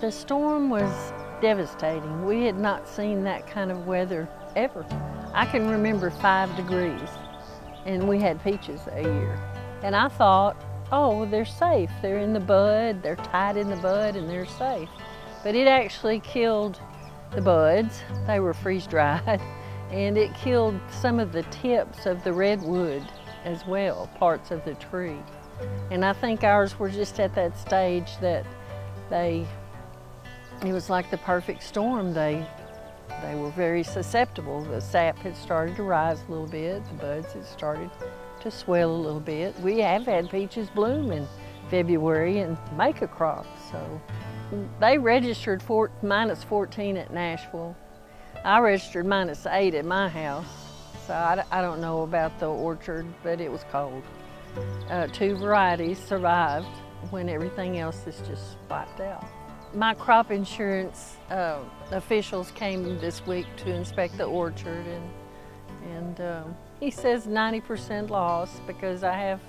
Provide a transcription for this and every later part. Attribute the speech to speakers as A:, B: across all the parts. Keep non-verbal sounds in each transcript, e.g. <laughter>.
A: The storm was devastating. We had not seen that kind of weather ever. I can remember five degrees, and we had peaches a year. And I thought, oh, they're safe. They're in the bud, they're tied in the bud, and they're safe. But it actually killed the buds. They were freeze dried, <laughs> and it killed some of the tips of the redwood as well, parts of the tree. And I think ours were just at that stage that they, it was like the perfect storm. They, they were very susceptible. The sap had started to rise a little bit, the buds had started to swell a little bit. We have had peaches bloom in February and make a crop, so they registered four, minus 14 at Nashville. I registered minus 8 at my house, so I, I don't know about the orchard, but it was cold. Uh, two varieties survived when everything else is just wiped out. My crop insurance uh, officials came this week to inspect the orchard and, and um, he says 90% loss because I have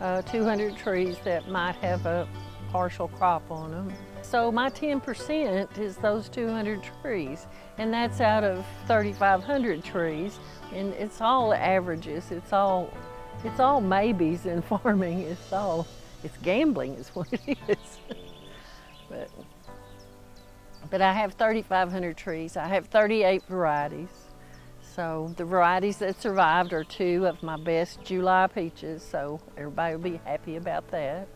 A: uh, 200 trees that might have a partial crop on them. So my 10% is those 200 trees, and that's out of 3,500 trees, and it's all averages. It's all, it's all maybes in <laughs> farming. It's all, it's gambling is what it is. <laughs> but, I have 3,500 trees. I have 38 varieties. So the varieties that survived are two of my best July peaches, so everybody will be happy about that.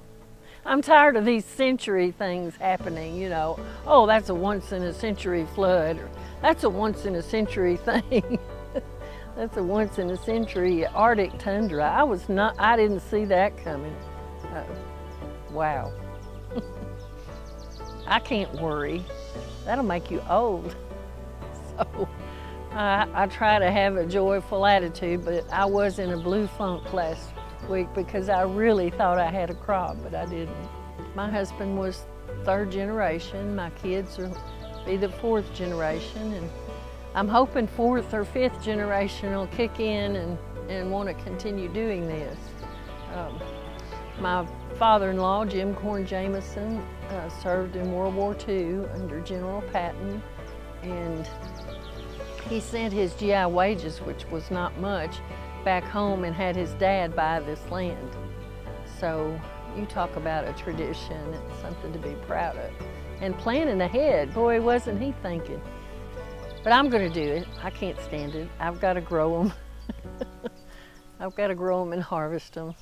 A: I'm tired of these century things happening, you know. Oh, that's a once in a century flood, or that's a once in a century thing. <laughs> that's a once in a century Arctic tundra. I was not, I didn't see that coming. Uh, wow. <laughs> I can't worry. That'll make you old. <laughs> So I, I try to have a joyful attitude, but I was in a blue funk last week because I really thought I had a crop, but I didn't. My husband was third generation. My kids will be the fourth generation, and I'm hoping fourth or fifth generation will kick in and, and want to continue doing this. Um, my father-in-law, Jim Corn Jamison, uh, served in World War II under General Patton, and he sent his GI wages, which was not much, back home and had his dad buy this land. So you talk about a tradition, it's something to be proud of. And planning ahead, boy, wasn't he thinking. But I'm gonna do it. I can't stand it. I've gotta grow them. <laughs> I've gotta grow them and harvest them.